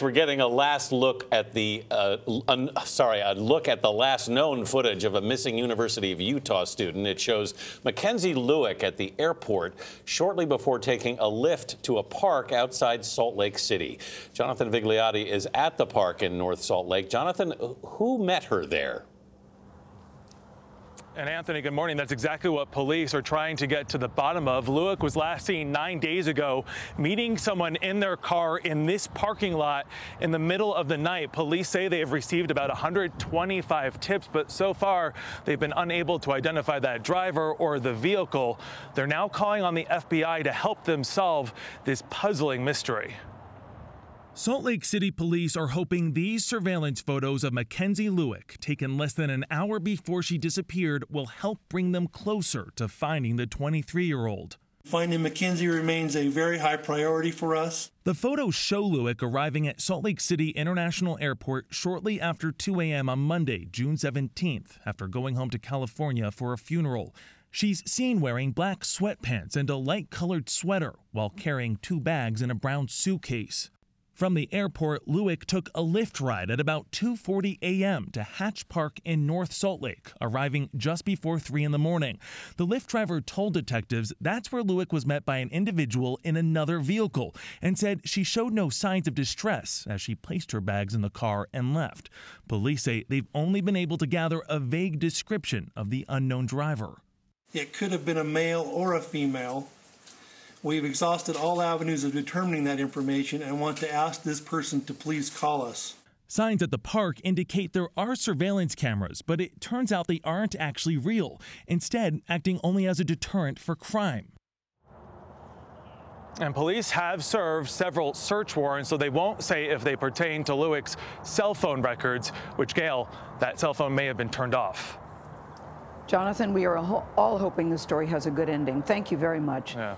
We're getting a last look at the, uh, un, sorry, a look at the last known footage of a missing University of Utah student. It shows Mackenzie Lueck at the airport shortly before taking a Lyft to a park outside Salt Lake City. Jonathan Vigliotti is at the park in North Salt Lake. Jonathan, who met her there? And Anthony, good morning. That's exactly what police are trying to get to the bottom of. Lueck was last seen nine days ago meeting someone in their car in this parking lot in the middle of the night. Police say they have received about 125 tips, but so far they've been unable to identify that driver or the vehicle. They're now calling on the FBI to help them solve this puzzling mystery. Salt Lake City police are hoping these surveillance photos of Mackenzie Lueck, taken less than an hour before she disappeared, will help bring them closer to finding the 23 year old. Finding Mackenzie remains a very high priority for us. The photos show Lueck arriving at Salt Lake City International Airport shortly after 2 a.m. on Monday, June 17th, after going home to California for a funeral. She's seen wearing black sweatpants and a light colored sweater while carrying two bags and a brown suitcase. From the airport, Lueck took a Lyft ride at about 2:40 a.m. to Hatch Park in North Salt Lake, arriving just before 3 in the morning. The Lyft driver told detectives that's where Lueck was met by an individual in another vehicle and said she showed no signs of distress as she placed her bags in the car and left. Police say they've only been able to gather a vague description of the unknown driver. It could have been a male or a female. We've exhausted all avenues of determining that information and want to ask this person to please call us. Signs at the park indicate there are surveillance cameras, but it turns out they aren't actually real, instead, acting only as a deterrent for crime. And police have served several search warrants, so they won't say if they pertain to Lueck's cell phone records, which, Gayle, that cell phone may have been turned off. Jonathan, we are all hoping the story has a good ending. Thank you very much. Yeah.